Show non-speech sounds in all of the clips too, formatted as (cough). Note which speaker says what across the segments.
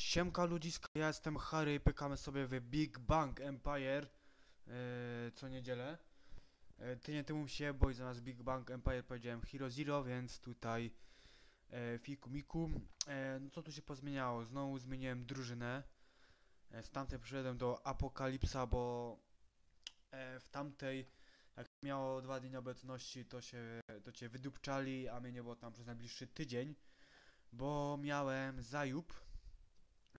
Speaker 1: Siemka ludziska, ja jestem Harry i pykamy sobie w Big Bang Empire e, co niedzielę. E, tydzień temu się, bo zamiast Big Bang Empire powiedziałem Hero Zero, więc tutaj e, fiku miku. E, no co tu się pozmieniało? Znowu zmieniłem drużynę. E, z tamtej przyszedłem do Apokalipsa, bo e, w tamtej jak miało dwa dni obecności, to się to cię wydupczali, a mnie nie było tam przez najbliższy tydzień, bo miałem zajub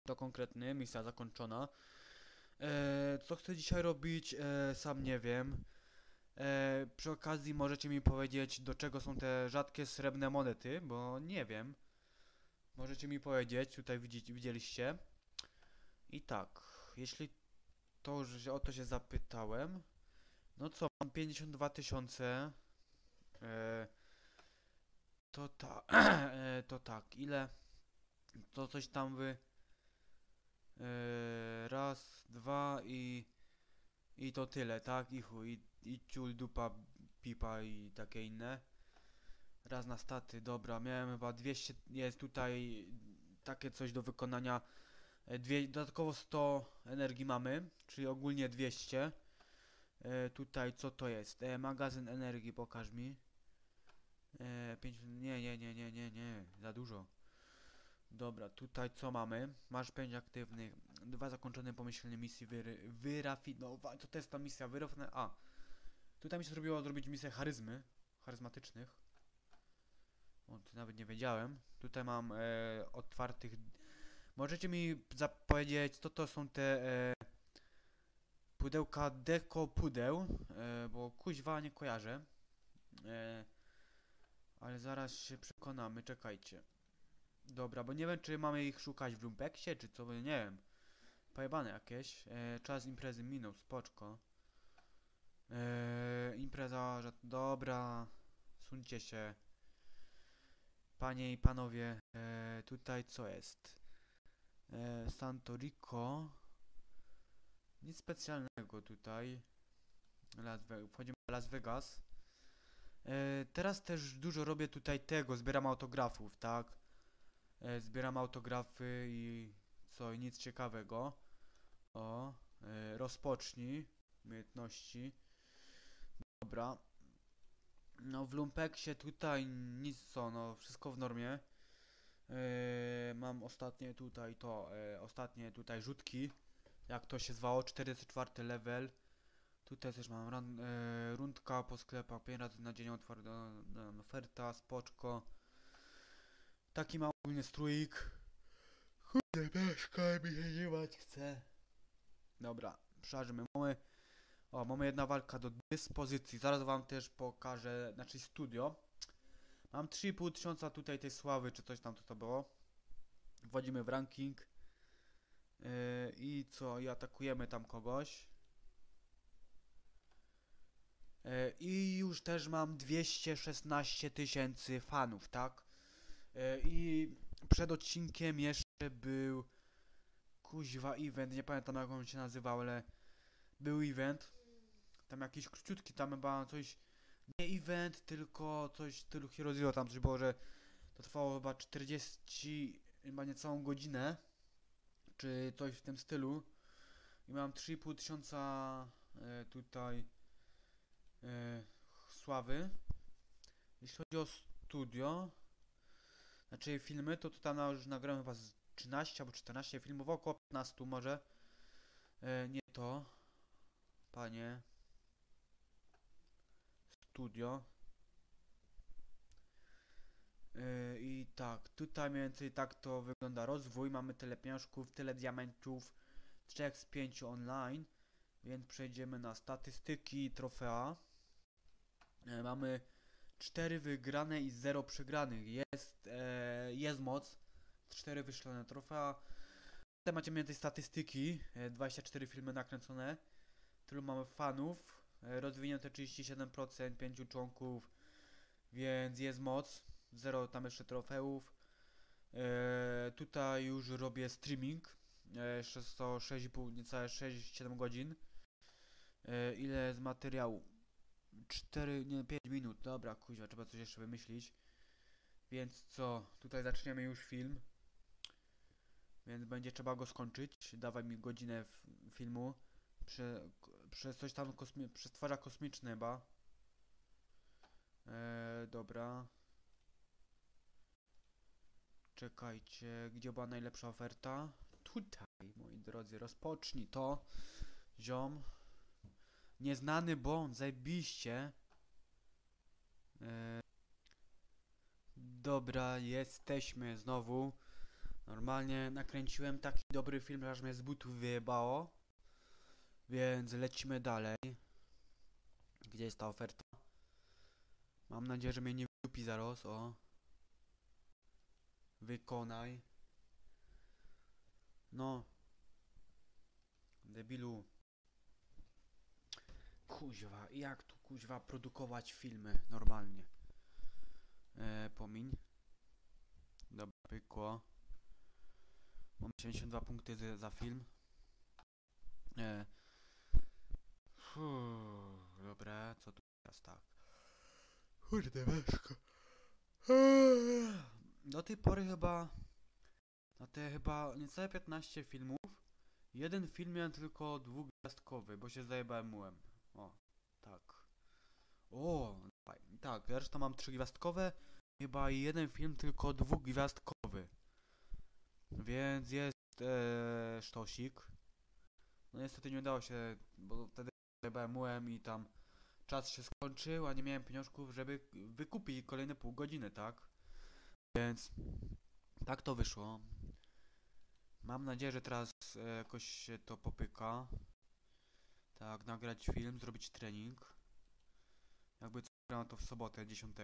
Speaker 1: to konkretny, misja zakończona. E, co chcę dzisiaj robić, e, sam nie wiem. E, przy okazji możecie mi powiedzieć, do czego są te rzadkie srebrne monety, bo nie wiem. Możecie mi powiedzieć, tutaj widzicie, widzieliście. I tak, jeśli to, o to się zapytałem, no co, mam 52 tysiące. E, to ta, (clears throat) e, to tak, ile? To coś tam wy... Eee, raz, dwa i... I to tyle, tak? I chuj, i, i ciul, dupa, pipa i takie inne. Raz na staty, dobra, miałem chyba 200, jest tutaj takie coś do wykonania. E, Dwie, dodatkowo 100 energii mamy, czyli ogólnie 200. E, tutaj co to jest? E, magazyn energii, pokaż mi. E, 5, nie, nie, nie, nie, nie, nie, za dużo. Dobra, tutaj co mamy? Masz 5 aktywnych, dwa zakończone pomyślne misji wyry, wyrafinowa... Co to jest ta misja wyrafinowana? A, tutaj mi się zrobiło zrobić misję charyzmy, charyzmatycznych. O, to nawet nie wiedziałem. Tutaj mam e, otwartych... Możecie mi zapowiedzieć, co to są te e, pudełka deko pudeł, e, bo kuźwa nie kojarzę. E, ale zaraz się przekonamy, czekajcie. Dobra, bo nie wiem, czy mamy ich szukać w lumpeksie, czy co, nie wiem. Pojebane jakieś. E, czas imprezy minął, spoczko. E, impreza, że... Dobra. Suńcie się. Panie i panowie, e, tutaj co jest? E, Santo Rico. Nic specjalnego tutaj. Las wchodzimy do Las Vegas. E, teraz też dużo robię tutaj tego, zbieram autografów, tak? E, zbieram autografy i co, i nic ciekawego. O, e, rozpocznij umiejętności. Dobra. No w lumpeksie tutaj nic co, no wszystko w normie. E, mam ostatnie tutaj to, e, ostatnie tutaj rzutki. Jak to się zwało, 44 level. Tutaj też mam ran, e, rundka po sklepach, 5 razy na dzień otwarta oferta, spoczko. Taki mam ogólnie strójk. Kurde, mieszkaj mi się ziewać chce. Dobra, przeżymy. Mamy, o, mamy jedna walka do dyspozycji. Zaraz wam też pokażę, znaczy studio. Mam 3,5 tysiąca tutaj tej sławy, czy coś tam to, to było. Wchodzimy w ranking. Yy, I co, i atakujemy tam kogoś. Yy, I już też mam 216 tysięcy fanów, tak? E, I przed odcinkiem jeszcze był kuźwa event, nie pamiętam jak on się nazywał, ale był event. Tam jakiś króciutki, tam chyba coś, nie event, tylko coś w stylu Hero Zero, tam coś było, że to trwało chyba 40, chyba niecałą godzinę, czy coś w tym stylu. I mam 3,5 tysiąca e, tutaj e, sławy. Jeśli chodzi o studio, znaczy filmy, to, na- już nagrałem chyba z 13 albo 14 filmów, około 15 może. E, nie to. Panie. Studio. E, I tak, tutaj mniej więcej tak to wygląda rozwój. Mamy tyle pieniążków, tyle diamentów, 3 z 5 online. Więc przejdziemy na statystyki trofea. E, mamy 4 wygrane i 0 przegranych. Jest, e, jest moc. 4 wyszlone trofea. Tutaj macie więcej statystyki. E, 24 filmy nakręcone. Tylu mamy fanów. E, rozwinięte 37%, 5 członków. Więc jest moc. 0 tam jeszcze trofeów. E, tutaj już robię streaming. E, jeszcze 106,5, niecałe 6-7 godzin. E, ile z materiału? 4, nie 5 minut, dobra, kuźwa, trzeba coś jeszcze wymyślić. Więc co, tutaj zaczniemy już film. Więc będzie trzeba go skończyć. Dawaj mi godzinę filmu. Prze, przez coś tam kosmi przez twarza kosmiczne chyba. Eee, dobra. Czekajcie, gdzie była najlepsza oferta? Tutaj, moi drodzy, rozpocznij to. Ziom. Nieznany błąd, zajebiście. Eee, dobra, jesteśmy znowu. Normalnie nakręciłem taki dobry film, aż mnie z butów wyjebało. Więc lecimy dalej. Gdzie jest ta oferta? Mam nadzieję, że mnie nie wydupi zaraz, o. Wykonaj. No. Debilu. Kuźwa, jak tu kuźwa produkować filmy normalnie? E, pomiń. Dobra, pykło. Mam 72 punkty za, za film. E. Fuh, dobra, co tu teraz tak? Kurde, weszko. Do tej pory chyba... Na te chyba niecałe 15 filmów. Jeden film miałem tylko dwugwiazdkowy, bo się zajebałem mułem. O, tak. O, tak, reszta mam trzygwiazdkowe. Chyba jeden film tylko dwugwiazdkowy. Więc jest e, sztosik. No niestety nie udało się, bo wtedy zajebałem mułem i tam czas się skończył, a nie miałem pieniążków, żeby wykupić kolejne pół godziny, tak? Więc tak to wyszło. Mam nadzieję, że teraz e, jakoś się to popyka. Tak, nagrać film, zrobić trening. Jakby co to w sobotę 10.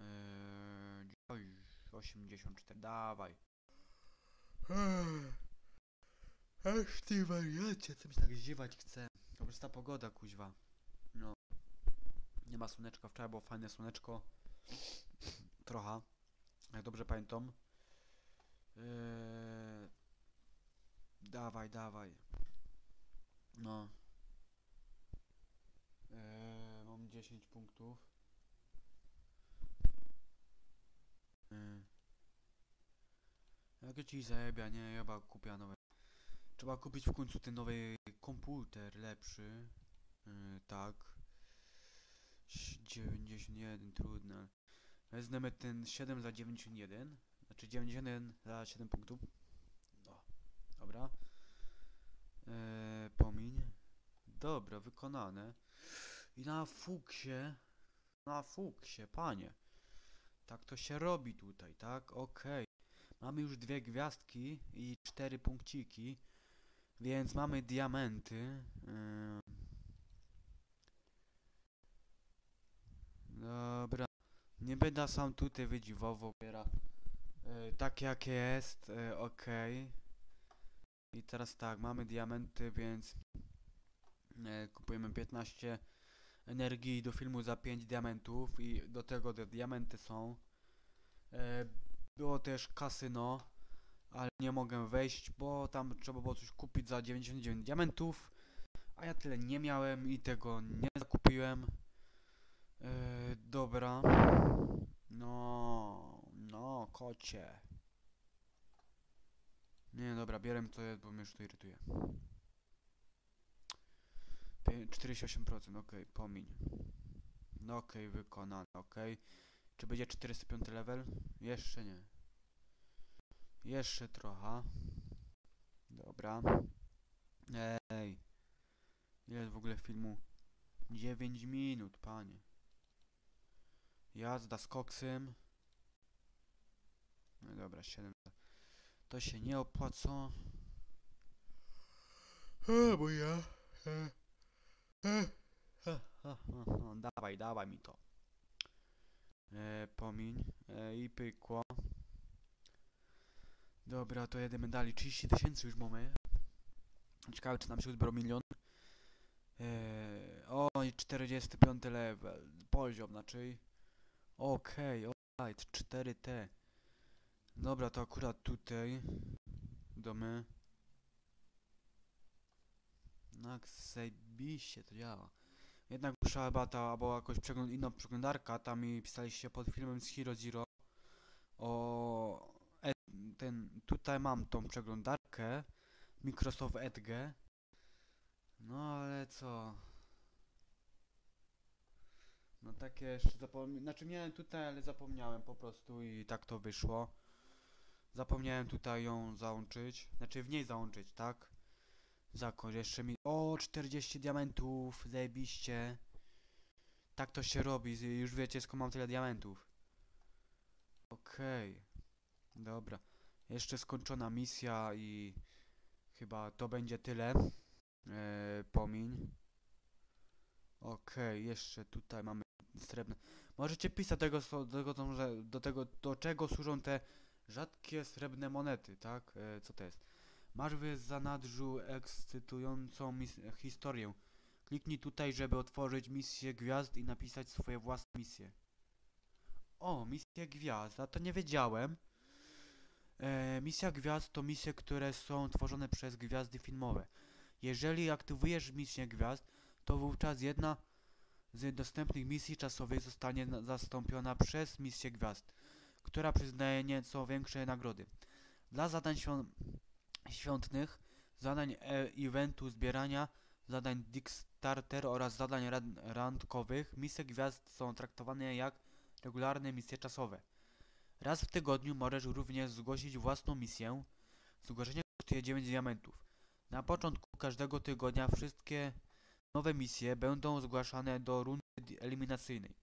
Speaker 1: Eee, oj, 84, dawaj. Ech ty wariacie, co mi tak zdziewać chce. Po prostu ta pogoda, kuźwa. No. Nie ma słoneczka, wczoraj było fajne słoneczko. Trochę. Jak dobrze pamiętam. Eee, dawaj, dawaj. No. Eee, mam 10 punktów. Eee. Jak ci zajebia, nie? Chyba kupię nowe. Trzeba kupić w końcu ten nowy komputer lepszy. Yy, tak. Ś- 91, trudne. Wezmę ten 7 za 91. Znaczy 91 za 7 punktów. No. Dobra. Eee, pomiń. Dobra, wykonane. I na fuksie. Na fuksie, panie. Tak to się robi tutaj, tak? Okej. Mamy już dwie gwiazdki i cztery punkciki. Więc mamy diamenty. Ym. Dobra. Nie będę sam tutaj wydziwował. Biera. Y, tak jak jest. Y, Okej. I teraz tak, mamy diamenty, więc kupujemy 15 energii do filmu za 5 diamentów i do tego te diamenty są. E, było też kasyno, ale nie mogę wejść, bo tam trzeba było coś kupić za 99 diamentów, a ja tyle nie miałem i tego nie zakupiłem. E, dobra. No, no, kocie. Nie, dobra, bierem to, bo mnie już to irytuje. Pię- 48%, okej, pomiń. No okej, wykonane, okej. Czy będzie 405 level? Jeszcze nie. Jeszcze trochę. Dobra. Ej. Ile jest w ogóle filmu? 9 minut, panie. Jazda z koksem. No dobra, 7. To się nie opłaca. E, bo ja. E, (laughs) Dawaj, dawaj mi to. E, pomiń. E, I pykło. Dobra, to jedziemy dalej. 30 tysięcy już mamy. Ciekawe, czy nam się uzbiorą milion. E, o, i 45 level. Poziom, znaczy. Okej, okay, alright, 4T. Dobra, to akurat tutaj. Domy. Jak zajebiście to działa. Jednak muszę chyba ta, albo jakoś przegląd, inna przeglądarka, tam mi pisaliście pod filmem z Hero Zero o e, ten, tutaj mam tą przeglądarkę Microsoft Edge. No ale co? No takie jeszcze zapomniałem, znaczy miałem tutaj, ale zapomniałem po prostu i tak to wyszło. Zapomniałem tutaj ją załączyć, znaczy w niej załączyć, tak? Zakończ jeszcze mi... O, 40 diamentów, zajebiście. Tak to się robi, już wiecie skąd mam tyle diamentów. Okej. Dobra. Jeszcze skończona misja i chyba to będzie tyle. Eee, pomiń. Okej, jeszcze tutaj mamy srebrne. Możecie pisać tego, do tego, do tego, do czego służą te rzadkie srebrne monety, tak? E, co to jest? Masz w zanadrzu ekscytującą historię. Kliknij tutaj, żeby otworzyć misję gwiazd i napisać swoje własne misje. O, misja gwiazd, a to nie wiedziałem. E, misja gwiazd to misje, które są tworzone przez gwiazdy filmowe. Jeżeli aktywujesz misję gwiazd, to wówczas jedna z dostępnych misji czasowych zostanie na- zastąpiona przez misję gwiazd, która przyznaje nieco większe nagrody. Dla zadań świąt świątnych, zadań e eventu zbierania, zadań Dickstarter oraz zadań ran randkowych, misje gwiazd są traktowane jak regularne misje czasowe. Raz w tygodniu możesz również zgłosić własną misję. Zgłoszenie kosztuje 9 diamentów. Na początku każdego tygodnia wszystkie nowe misje będą zgłaszane do rundy eliminacyjnej.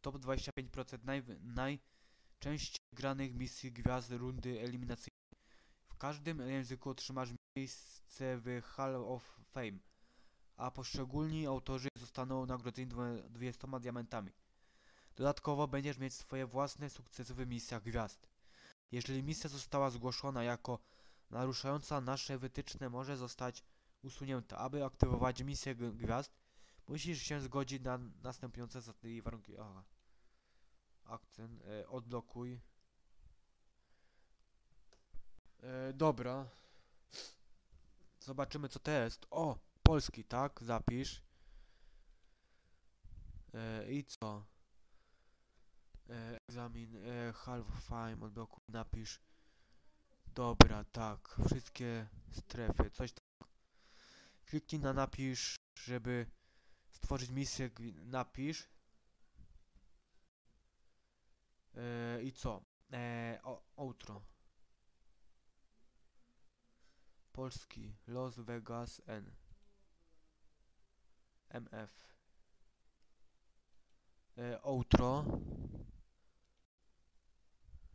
Speaker 1: Top 25% naj, najczęściej granych misji gwiazd rundy eliminacyjnej. Każdym języku otrzymasz miejsce w Hall of Fame, a poszczególni autorzy zostaną nagrodzeni dwa- 20 diamentami. Dodatkowo będziesz mieć swoje własne sukcesy w misjach gwiazd. Jeżeli misja została zgłoszona jako naruszająca nasze wytyczne, może zostać usunięta. Aby aktywować misję gwiazd, musisz się zgodzić na następujące warunki. Aha. Akcent. E, odblokuj. E, dobra. Zobaczymy co to jest. O! Polski, tak? Zapisz. E, I co? E, egzamin. E, half fine. Odblokuj. Napisz. Dobra, tak. Wszystkie strefy. Coś tam. Kliknij na napisz, żeby stworzyć misję. Napisz. E, I co? E, o, outro. Polski, Las Vegas N. MF. E, outro.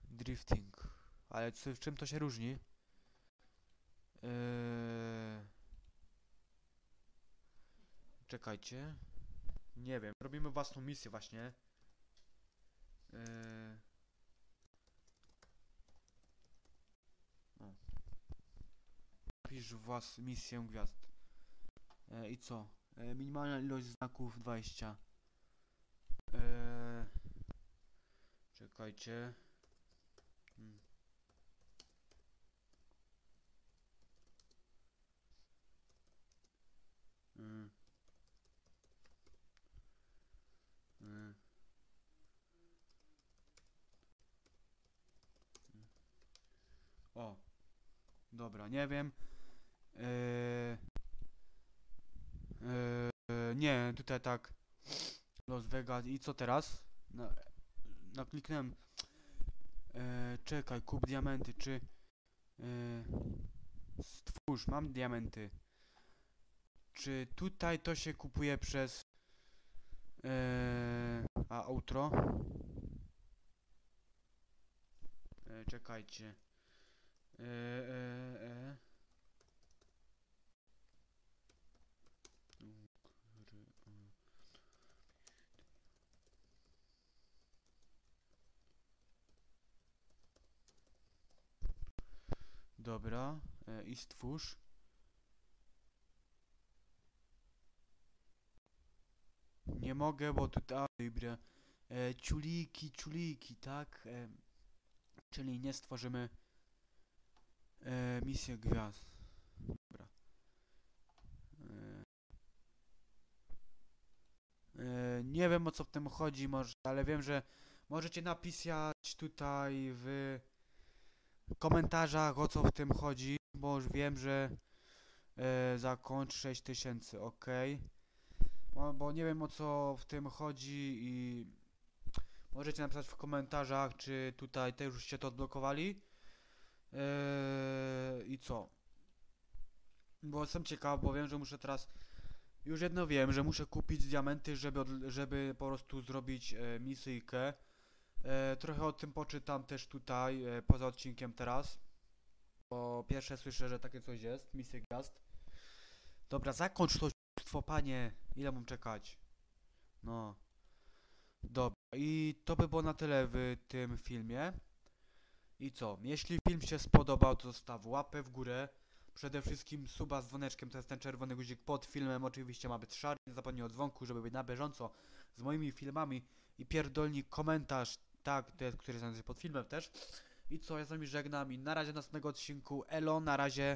Speaker 1: Drifting. Ale w czym to się różni? E, czekajcie. Nie wiem, robimy własną misję właśnie. E, Pisz was misję gwiazd. E, I co? E, minimalna ilość znaków 20. E, czekajcie. Hmm. Mm. Mm. O, dobra, nie wiem. Eee, eee, nie, tutaj tak. Las Vegas i co teraz? Na, nakliknąłem. Eee, czekaj, kup diamenty, czy... Stwórz, mam diamenty. Czy tutaj to się kupuje przez... A outro? Czekajcie. E, e. Ukry- o. Dobra, e, i stwórz. Nie mogę, bo tutaj dobra. E, ciuliki, ciuliki, tak? E, czyli nie stworzymy E, misja gwiazd. Dobra. E, e, nie wiem o co w tym chodzi, może, ale wiem, że możecie napisać tutaj w komentarzach o co w tym chodzi, bo już wiem, że e, zakończ 6000, ok. Bo, bo nie wiem o co w tym chodzi i możecie napisać w komentarzach, czy tutaj też już się to odblokowali. Eee, I co? Bo jestem ciekaw, bo wiem, że muszę teraz. Już jedno wiem, że muszę kupić diamenty, żeby, żeby po prostu zrobić e, misyjkę. E, trochę o tym poczytam też tutaj, e, poza odcinkiem teraz. Bo pierwsze słyszę, że takie coś jest, misja gwiazd. Dobra, zakończ to oszustwo, panie. Ile mam czekać? No. Dobra, i to by było na tyle w tym filmie. I co? Jeśli film się spodobał, to zostaw łapę w górę. Przede wszystkim suba z dzwoneczkiem, to jest ten czerwony guzik pod filmem. Oczywiście ma być szary. Nie zapomnij o dzwonku, żeby być na bieżąco z moimi filmami. I pierdolni komentarz, tak, ten, który znajduje się pod filmem też. I co, ja z wami żegnam i na razie do następnego odcinku. Elo, na razie.